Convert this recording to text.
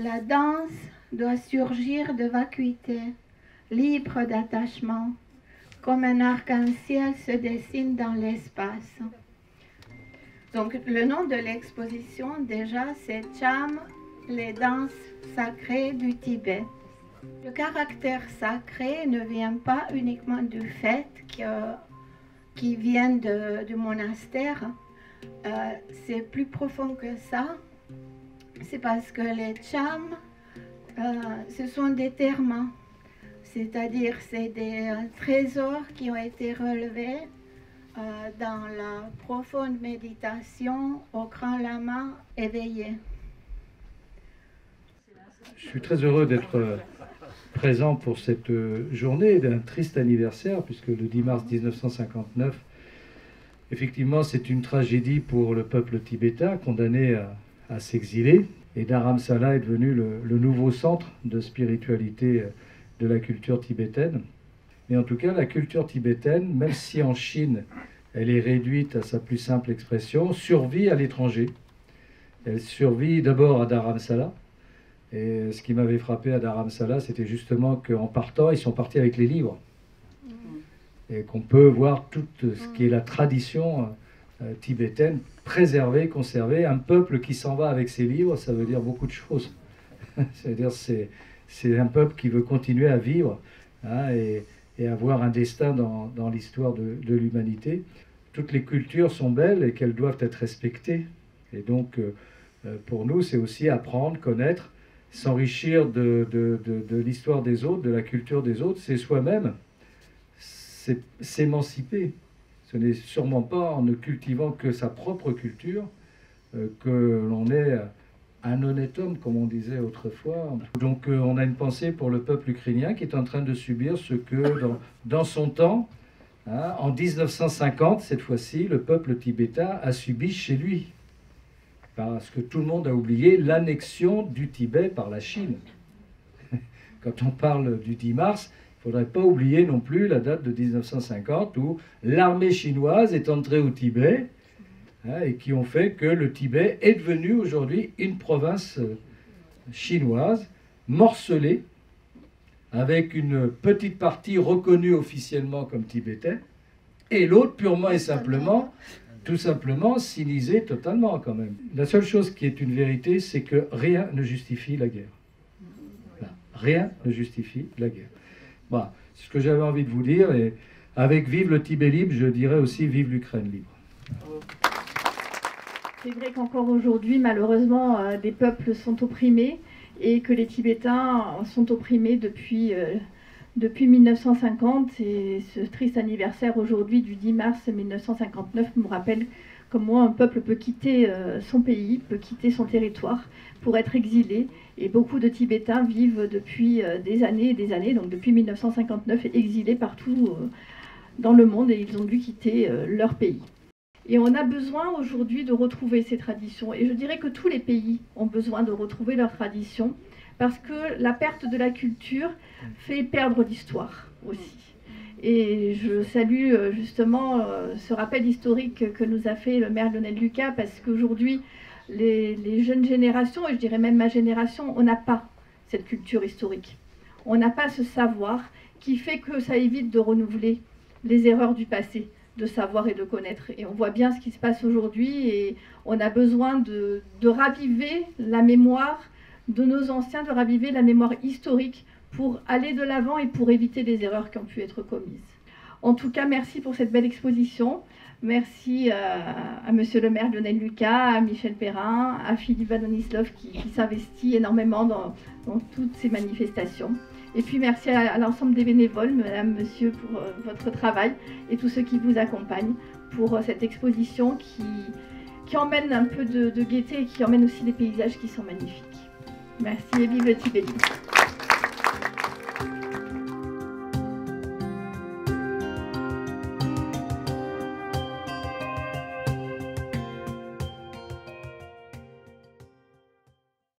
La danse doit surgir de vacuité, libre d'attachement, comme un arc-en-ciel se dessine dans l'espace. Donc le nom de l'exposition déjà c'est Cham, les danses sacrées du Tibet. Le caractère sacré ne vient pas uniquement du fait qu'il vient de, du monastère, euh, c'est plus profond que ça. C'est parce que les chams, euh, ce sont des termes, c'est-à-dire c'est des euh, trésors qui ont été relevés dans la profonde méditation au grand lama éveillé. Je suis très heureux d'être présent pour cette journée d'un triste anniversaire, puisque le 10 mars 1959, effectivement, c'est une tragédie pour le peuple tibétain condamné à, s'exiler. Et Dharamsala est devenu le, nouveau centre de spiritualité de la culture tibétaine. Mais en tout cas, la culture tibétaine, même si en Chine, elle est réduite à sa plus simple expression, survit à l'étranger. Elle survit d'abord à Dharamsala, et ce qui m'avait frappé à Dharamsala, c'était justement qu'en partant, ils sont partis avec les livres. Mm. Et qu'on peut voir tout ce qui est la tradition euh, tibétaine préservée, conservée. Un peuple qui s'en va avec ses livres, ça veut dire beaucoup de choses. C'est-à-dire c'est c'est un peuple qui veut continuer à vivre hein, et, et, avoir un destin dans, dans l'histoire de, de l'humanité. Toutes les cultures sont belles et qu'elles doivent être respectées. Et donc, euh, euh, pour nous, c'est aussi apprendre, connaître s'enrichir de, de, de, l'histoire des autres, de la culture des autres, c'est soi-même s'émanciper. Ce n'est sûrement pas en ne cultivant que sa propre culture euh, que l'on est un honnête homme, comme on disait autrefois. Donc euh, on a une pensée pour le peuple ukrainien qui est en train de subir ce que dans, son temps, hein, en 1950, cette fois-ci, le peuple tibétain a subi chez lui parce que tout le monde a oublié l'annexion du Tibet par la Chine. Quand on parle du 10 mars, il ne faudrait pas oublier non plus la date de 1950 où l'armée chinoise est entrée au Tibet hein, et qui ont fait que le Tibet est devenu aujourd'hui une province euh, chinoise morcelée avec une petite partie reconnue officiellement comme tibétaine et l'autre purement et simplement tout simplement sinisé totalement quand même. La seule chose qui est une vérité, c'est que rien ne justifie la guerre. Rien ne justifie la guerre. Voilà, c'est ce que j'avais envie de vous dire. Et avec Vive le Tibet libre, je dirais aussi Vive l'Ukraine libre. C'est vrai qu'encore aujourd'hui, malheureusement, euh, des peuples sont opprimés et que les Tibétains sont opprimés depuis euh, depuis 1950, et ce triste anniversaire aujourd'hui du 10 mars 1959 me rappelle comment un peuple peut quitter euh, son pays, peut quitter son territoire pour être exilé. Et beaucoup de Tibétains vivent depuis euh, des années et des années, donc depuis 1959, exilés partout euh, dans le monde et ils ont dû quitter leur pays. Et on a besoin aujourd'hui de retrouver ces traditions. Et je dirais que tous les pays ont besoin de retrouver leurs traditions parce que la perte de la culture fait perdre l'histoire aussi. Et je salue euh, justement euh, ce rappel historique que nous a fait le maire Lionel Lucas, parce qu'aujourd'hui, les, jeunes générations, et je dirais même ma génération, on n'a pas cette culture historique. On n'a pas ce savoir qui fait que ça évite de renouveler les erreurs du passé, de savoir et de connaître. Et on voit bien ce qui se passe aujourd'hui et on a besoin de, de raviver la mémoire de nos anciens, de raviver la mémoire historique pour aller de l'avant et pour éviter les erreurs qui ont pu être commises. En tout cas, merci pour cette belle exposition. Merci euh, à Monsieur le maire Lionel Lucas, à Michel Perrin, à Philippe Vanonislov qui, s'investit énormément dans, toutes ces manifestations. Et puis merci à, l'ensemble des bénévoles, Madame, Monsieur, pour euh, votre travail et tous ceux qui vous accompagnent pour euh, cette exposition qui, emmène un peu de, de gaieté et qui emmène aussi des paysages qui sont magnifiques. Merci et vive Tibet